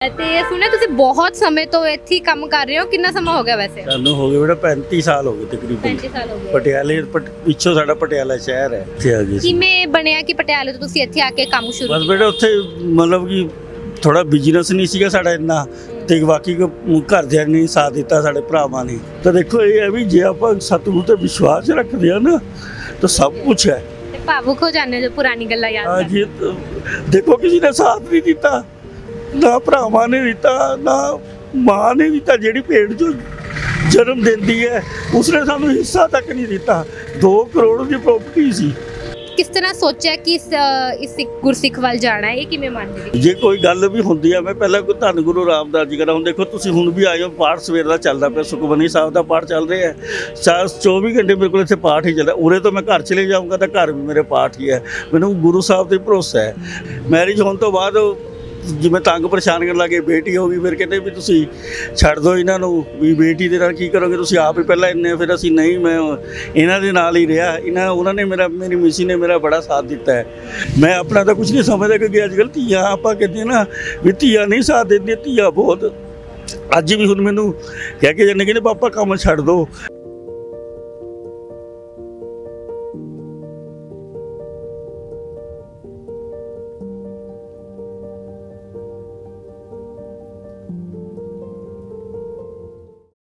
ਤੇ ਸੁਣਿਆ ਤੁਸੀਂ ਬਹੁਤ ਸਮੇਂ ਤੋਂ ਇੱਥੇ ਹੀ ਕੰਮ ਕਰ ਰਹੇ ਹੋ। ਕਿੰਨਾ ਸਮਾਂ ਹੋ ਗਿਆ ਵੈਸੇ? ਸਾਨੂੰ ਹੋ ਗਏ ਬੇਟਾ 35 ਸਾਲ ਹੋ ਗਏ ਤਕਰੀਬਨ। 35 ਸਾਲ ਹੋ ਗਏ। ਪਟਿਆਲੇ ਪਟ- ਪਿੱਛੋਂ ਸਾਡਾ ਪਟਿਆਲਾ ਸ਼ਹਿਰ ਹੈ। ਇੱਥੇ ਆ ਗਏ ਕਿਵੇਂ ਬਣਿਆ ਕਿ ਪਟਿਆਲੇ ਤੋਂ ਤੁਸੀਂ ਇੱਥੇ ਆ ਕੇ ਕੰਮ ਸ਼ੁਰੂ ਬਸ ਬੇਟਾ ਉੱਥੇ ਮਤਲਬ ਕਿ ਥੋੜਾ ਬਿਜ਼ਨਸ ਨਹੀਂ ਸੀਗਾ ਸਾਡਾ ਇੰਨਾ। ਤੇ ਬਾਕੀ ਘਰਦਿਆਂ ਨੇ ਸਾਥ ਦਿੱਤਾ ਸਾਡੇ ਭਰਾਵਾਂ ਨੇ। ਤਾਂ ਦੇਖੋ ਇਹ ਹੈ ਵੀ ਜੇ ਆਪਾਂ ਸਤਿਗੁਰੂ ਤੇ ਵਿਸ਼ਵਾਸ ਰੱਖਦੇ ਆ ਨਾ ਤਾਂ ਸਭ ਕੁਝ ਹੈ। ਤੇ ਭਾਵੁਕ ਹੋ ਜਾਂਦੇ ਜੋ ਪੁਰਾਣੀ ਗੱਲਾਂ ਯਾਦ ਆ ਜੀ ਦੇਖੋ ਕਿਸੇ ਨੇ ਸਾਥ ਨਹੀਂ ਦਿੱਤਾ। ਨਾ ਭਰਾਵਾਂ ਨੇ ਦਿੱਤਾ ਨਾ ਮਾਂ ਨੇ ਦਿੱਤਾ ਜਿਹੜੀ ਪੇਟ ਚੋਂ ਜਨਮ ਦਿੰਦੀ ਹੈ ਉਸਨੇ ਸਾਨੂੰ ਹਿੱਸਾ ਤੱਕ ਨਹੀਂ ਦਿੱਤਾ। 2 ਕਰੋੜ ਦੀ ਪ੍ਰਾਪਰਟੀ ਸੀ। ਕਿਸ ਤਰ੍ਹਾਂ ਸੋਚਿਆ ਕਿ ਇਸ ਇਸ ਸਿੱਖ ਗੁਰਸਿੱਖ ਵੱਲ ਜਾਣਾ ਹੈ ਇਹ ਕਿਵੇਂ ਮੰਨਦੇ ਜੇ ਕੋਈ ਗੱਲ ਵੀ ਹੁੰਦੀ ਆ ਮੈਂ ਪਹਿਲਾਂ ਕੋਈ ਧੰਨ ਗੁਰੂ ਰਾਮਦਾਸ ਜੀ ਕਰਾਂ। ਹੁਣ ਦੇਖੋ ਤੁਸੀਂ ਹੁਣ ਵੀ ਆਏ ਹੋ ਪਾਠ ਸਵੇਰ ਦਾ ਚੱਲਦਾ ਪਿਆ ਸੁਖਮਨੀ ਸਾਹਿਬ ਦਾ ਪਾਠ ਚੱਲ ਰਿਹਾ ਹੈ। ਚਾਰ 24 ਘੰਟੇ ਮੇਰੇ ਕੋਲ ਇੱਥੇ ਪਾਠ ਹੀ ਚੱਲਦਾ। ਉਰੇ ਤੋਂ ਮੈਂ ਘਰ ਚਲੇ ਜਾਊਂਗਾ ਤਾਂ ਘਰ ਵੀ ਮੇਰੇ ਪਾਠ ਹੀ ਹੈ। ਮੈਨੂੰ ਗੁਰੂ ਸਾਹਿਬ ਤੇ ਭਰੋਸਾ ਹੈ। ਮੈਰਿਜ ਹੋਣ ਤੋਂ ਬਾਅਦ ਜਿਵੇਂ ਤੰਗ ਪਰੇਸ਼ਾਨ ਕਰਨ ਲੱਗੇ, ਬੇਟੀ ਹੋ ਗਈ, ਫਿਰ ਕਹਿੰਦੇ ਵੀ ਤੁਸੀਂ ਛੱਡ ਦਿਓ ਇਹਨਾਂ ਨੂੰ, ਵੀ ਬੇਟੀ ਦੇ ਨਾਲ ਕੀ ਕਰੋਗੇ, ਤੁਸੀਂ ਆਪ ਹੀ ਪਹਿਲਾਂ ਇੰਨੇ, ਫਿਰ ਅਸੀਂ ਨਹੀਂ, ਮੈਂ ਇਹਨਾਂ ਦੇ ਨਾਲ ਹੀ ਰਿਹਾ। ਇਹਨਾਂ, ਉਹਨਾਂ ਨੇ ਮੇਰਾ, ਮੇਰੀ ਮਿਸੀ ਨੇ ਮੇਰਾ ਬੜਾ ਸਾਥ ਦਿੱਤਾ ਹੈ। ਮੈਂ ਆਪਣਾ ਤਾਂ ਕੁਝ ਨਹੀਂ ਸਮਝਦਾ, ਕਿਉਂਕਿ ਅੱਜ ਕੱਲ੍ਹ ਧੀਆਂ, ਆਪਾਂ ਕਹਿੰਦੇ ਨਾ ਵੀ ਧੀਆਂ ਨਹੀਂ ਸਾਥ ਦਿੰਦੀਆਂ, ਧੀਆਂ ਬਹੁਤ। ਅੱਜ ਵੀ ਹੁਣ ਮੈਨੂੰ ਕਹਿ ਕੇ ਜਾਂਦੇ ਕਹਿੰਦੇ ਪਾਪਾ ਕੰਮ ਛੱਡ ਦਿਓ।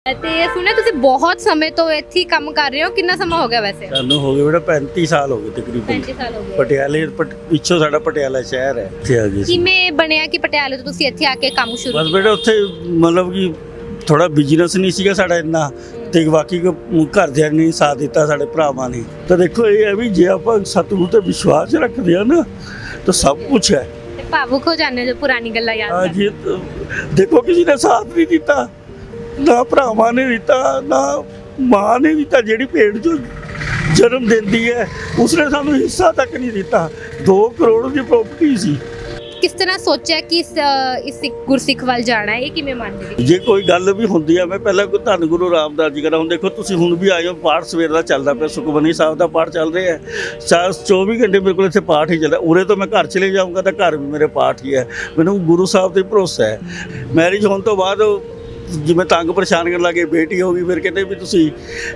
ਤੇ ਸੁਣਿਆ ਤੁਸੀਂ ਬਹੁਤ ਸਮੇਂ ਤੋਂ ਇੱਥੇ ਹੀ ਕੰਮ ਕਰ ਰਹੇ ਹੋ ਕਿੰਨਾ ਸਮਾਂ ਹੋ ਗਿਆ ਵੈਸੇ? ਸਾਨੂੰ ਹੋ ਗਏ ਬੇਟਾ 35 ਸਾਲ ਹੋ ਗਏ ਤਕਰੀਬਨ। 35 ਸਾਲ ਹੋ ਗਏ। ਪਟਿਆਲੇ ਪਟ- ਪਿੱਛੋਂ ਸਾਡਾ ਪਟਿਆਲਾ ਸ਼ਹਿਰ ਹੈ ਇੱਥੇ ਆ ਗਏ ਸੀ। ਕਿਵੇਂ ਬਣਿਆ ਕਿ ਪਟਿਆਲੇ ਤੋਂ ਤੁਸੀਂ ਇੱਥੇ ਆ ਕੇ ਕੰਮ ਸ਼ੁਰੂ ਬਸ ਬੇਟਾ ਉੱਥੇ ਮਤਲਬ ਕਿ ਥੋੜਾ ਬਿਜ਼ਨਸ ਨਹੀਂ ਸੀਗਾ ਸਾਡਾ ਇੰਨਾ ਤੇ ਬਾਕੀ ਕੋ ਘਰਦਿਆਂ ਨੇ ਸਾਥ ਦਿੱਤਾ ਸਾਡੇ ਭਰਾਵਾਂ ਨੇ। ਤਾਂ ਦੇਖੋ ਇਹ ਹੈ ਵੀ ਜੇ ਆਪਾਂ ਸਤਿਗੁਰੂ ਤੇ ਵਿਸ਼ਵਾਸ ਰੱਖਦੇ ਆ ਨਾ ਤਾਂ ਸਭ ਕੁਝ ਹੈ। ਤੇ ਭਾਵੁਕ ਹੋ ਜਾਂਦੇ ਹੋ ਜੋ ਪੁਰਾਣੀ ਗੱਲਾਂ ਯਾਦ ਆ ਜੀ ਤਾਂ ਦੇਖੋ ਕਿਸੇ ਨੇ ਸਾਥ ਨਹੀਂ ਦਿੱਤਾ। ਨਾ ਭਰਾਵਾਂ ਨੇ ਦਿੱਤਾ ਨਾ ਮਾਂ ਨੇ ਦਿੱਤਾ ਜਿਹੜੀ ਪੇਟ ਚੋਂ ਜਨਮ ਦਿੰਦੀ ਹੈ ਉਸਨੇ ਸਾਨੂੰ ਹਿੱਸਾ ਤੱਕ ਨਹੀਂ ਦਿੱਤਾ। 2 ਕਰੋੜ ਦੀ ਪ੍ਰਾਪਰਟੀ ਸੀ। ਕਿਸ ਤਰ੍ਹਾਂ ਸੋਚਿਆ ਕਿ ਇਸ ਇਸ ਸਿੱਖ ਗੁਰਸਿੱਖ ਵੱਲ ਜਾਣਾ ਹੈ ਇਹ ਕਿਵੇਂ ਮੰਨਦੇ ਹੋ ਜੇ ਕੋਈ ਗੱਲ ਵੀ ਹੁੰਦੀ ਆ ਮੈਂ ਪਹਿਲਾਂ ਕੋਈ ਧੰਨ ਗੁਰੂ ਰਾਮਦਾਸ ਜੀ ਕਰਾਂ ਹੁਣ ਦੇਖੋ ਤੁਸੀਂ ਹੁਣ ਵੀ ਆਏ ਹੋ ਪਾਠ ਸਵੇਰ ਦਾ ਚੱਲਦਾ ਪਿਆ ਸੁਖਮਨੀ ਸਾਹਿਬ ਦਾ ਪਾਠ ਚੱਲ ਰਿਹਾ ਹੈ। ਚਾਰ 24 ਘੰਟੇ ਮੇਰੇ ਕੋਲ ਇੱਥੇ ਪਾਠ ਹੀ ਚੱਲਦਾ ਉਰੇ ਤੋਂ ਮੈਂ ਘਰ ਚਲੇ ਜਾਊਂਗਾ ਤਾਂ ਘਰ ਵੀ ਮੇਰੇ ਪਾਠ ਹੀ ਹੈ। ਮੈਨੂੰ ਗੁਰੂ ਸਾਹਿਬ ਤੇ ਭਰੋਸਾ ਹੈ। ਮੈਰਿਜ ਹੋਣ ਤੋਂ ਬਾਅਦ ਜਿਵੇਂ ਤੰਗ ਪਰੇਸ਼ਾਨ ਕਰਨ ਲੱਗੇ, ਬੇਟੀ ਹੋ ਗਈ, ਫਿਰ ਕਹਿੰਦੇ ਵੀ ਤੁਸੀਂ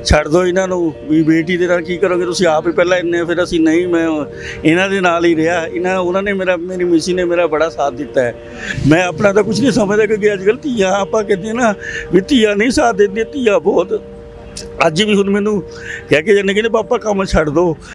ਛੱਡ ਦਿਓ ਇਹਨਾਂ ਨੂੰ, ਵੀ ਬੇਟੀ ਦੇ ਨਾਲ ਕੀ ਕਰੋਗੇ, ਤੁਸੀਂ ਆਪ ਹੀ ਪਹਿਲਾਂ ਇੰਨੇ, ਫਿਰ ਅਸੀਂ ਨਹੀਂ, ਮੈਂ ਇਹਨਾਂ ਦੇ ਨਾਲ ਹੀ ਰਿਹਾ। ਇਹਨਾਂ, ਉਹਨਾਂ ਨੇ ਮੇਰਾ, ਮੇਰੀ ਮਿਸੀ ਨੇ ਮੇਰਾ ਬੜਾ ਸਾਥ ਦਿੱਤਾ ਹੈ। ਮੈਂ ਆਪਣਾ ਤਾਂ ਕੁਝ ਨਹੀਂ ਸਮਝਦਾ, ਕਿਉਂਕਿ ਅੱਜ ਕੱਲ੍ਹ ਧੀਆਂ, ਆਪਾਂ ਕਹਿੰਦੇ ਨਾ ਵੀ ਧੀਆਂ ਨਹੀਂ ਸਾਥ ਦਿੰਦੀਆਂ, ਧੀਆਂ ਬਹੁਤ। ਅੱਜ ਵੀ ਹੁਣ ਮੈਨੂੰ ਕਹਿ ਕੇ ਜਾਂਦੇ ਕਹਿੰਦੇ ਪਾਪਾ, ਕੰਮ ਛੱਡ ਦਿਓ।